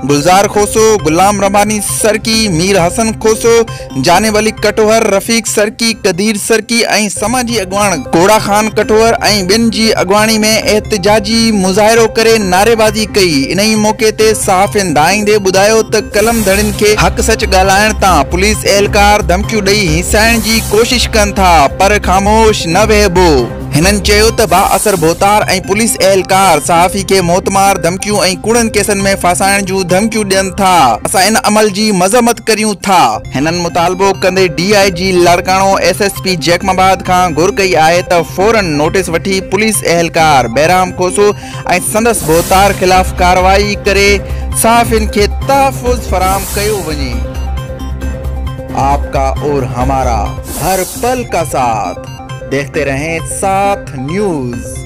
गुलज़ार खोसो, गुलाम रबानी सरकी मीर मीर हसन खोसो, जाने वाली कटोहर रफ़ीक सरकी कदीर सरकी ऐं समाजी अॻवान कोड़ा ख़ान कटोहर, ऐं ॿियनि जी अॻवानी में एहतजाजी मुज़ाहिरो करे नारेबाज़ी कई। इन ई मौक़े ते सहाफ़ियुनि दाईंदे ॿुधायो त कलम धड़ियुनि खे हक़ सच ॻाल्हाइण तां पुलिस एहलकार धमकियूं ॾेई हिसाइण जी कोशिश कनि था, पर ख़ामोश न वेहबो। हिननि चयो त बाअसर भोतार ऐं पुलिस एहलकार सहाफ़ी खे मोतमार धमकियूं ऐं कूड़नि केसनि में फासाइण जूं धमकियूं ॾियनि था। असां इन अमल जी मज़म्मत करियूं था। हिननि मुतालबो कंदे D I G Larkana S S P Jacobabad खां घुर कई आहे त फ़ौरन नोटिस वठी पुलिस एहलकार बैराम कोसो ऐं संदसि भोतार ख़िलाफ़ कार्रवाई करे सहाफ़ियुनि खे तहफ़ुज़ फराहम कयो वञे। आपका और हमारा हर पल का साथ। देखते रहें साथ न्यूज़।